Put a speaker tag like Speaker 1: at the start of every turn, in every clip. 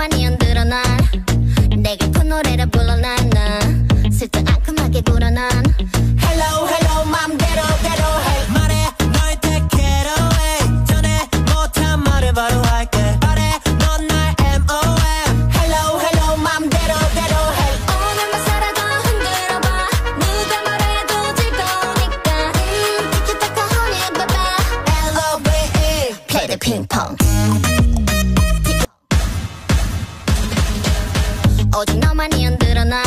Speaker 1: 너만이 흔들어 난 내게 그 노래를 불러 난난 슬쩍 앙큼하게 굴어 난 Hello hello 맘대로 대로 해.
Speaker 2: 말해 널 take it away 전에 못한 말을 바로 할게. 말해 넌 날 MOM
Speaker 1: Hello hello 맘대로 대로 해. 오늘만 살아도 흔들어봐. 누가 말해도 질 거니까. 음, 티키타카 honey baby L-O-V-E Play the ping pong 오직 너만이 흔들어 난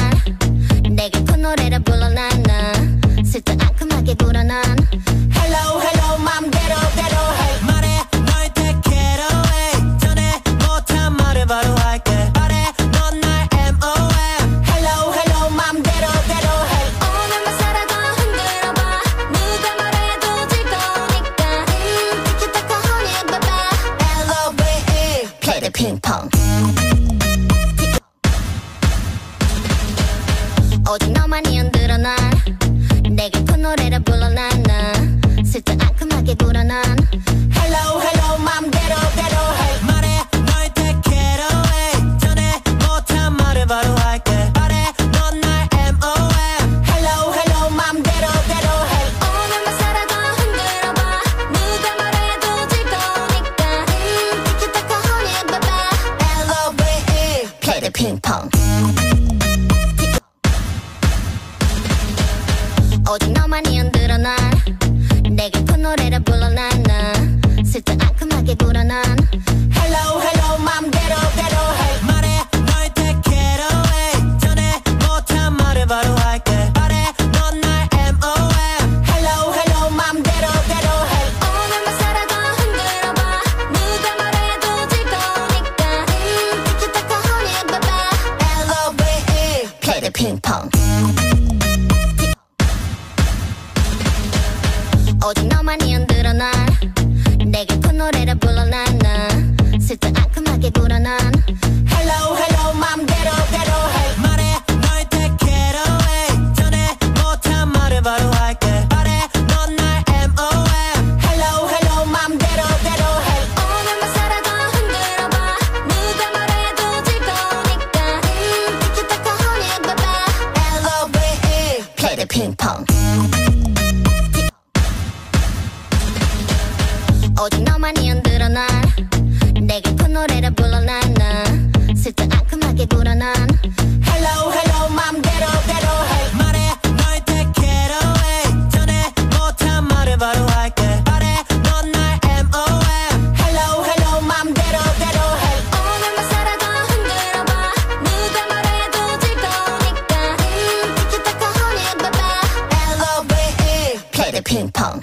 Speaker 1: 내게 그 노래를 불러 난난 슬쩍 앙큼하게 굴어 난 Hello hello 맘대로 대로 해
Speaker 2: 말해 널 take it away 전에 못한 말을 바로 할게. 말해 넌 날 MOM
Speaker 1: Hello hello 맘대로 대로 해 오늘만 살아도 흔들어봐. 누가 말해도 질 거니까. 음, 티키타카 honey baby L-O-V-E Play the ping pong 오직 너만이 흔들어 난 내게 그 노래를 불러 난난 슬쩍 앙큼하게 굴어 난. Hello hello 맘대로 대로 해.
Speaker 2: 말해 널 take it away 전에 못한 말을 바로 할게. 말해 넌 날 MOM
Speaker 1: Hello hello 맘대로 대로 해. 오늘만 살아도 흔들어봐. 누가 말해도 질 거니까. 음, 티키타카 honey L-O-V-E Play the ping pong 오직 너만이 흔들어 난 내게 그 노래를 불러 난난 슬쩍 앙큼하게 굴어 난 Hello hello 맘대로 대로 해.
Speaker 2: 말해 널 take it away 전에 못한 말을 바로 할게. 말해 넌 날 MOM
Speaker 1: Hello hello 맘대로 대로 해. 오늘만 살아도 흔들어봐. 누가 말해도 질 거니까. 음, 티키타카 honey baby L-O-V-E Play the ping pong 오직 너만이 흔들어 난 내게 그 노래를 불러 난난 슬쩍 앙큼하게 굴어 난 Hello hello 맘대로 대로 해.
Speaker 2: 말해 널 take it away 전에 못한 말을 바로 할게. 말해 넌 날 MOM
Speaker 1: Hello hello 맘대로 대로 해. 오늘만 살아도 흔들어봐. 누가 말해도 질 거니까. 음, 티키타카 honey baby L-O-V-E Play the ping pong 오직 너만이 흔들어 난 내게 그 노래를 불러 나는 슬쩍 앙큼하게 불어 난 Hello hello 맘대로 대로 해.
Speaker 2: 말해 널 take it away 전에 못한 말을 바로 할게. 말해 넌 날 MOM
Speaker 1: Hello hello 맘대로 대로 해. 오늘만 살아도 흔들어봐. 누가 말해도 즐거우니까. 음 티키타카 honey baby L-O-V-E play the ping pong.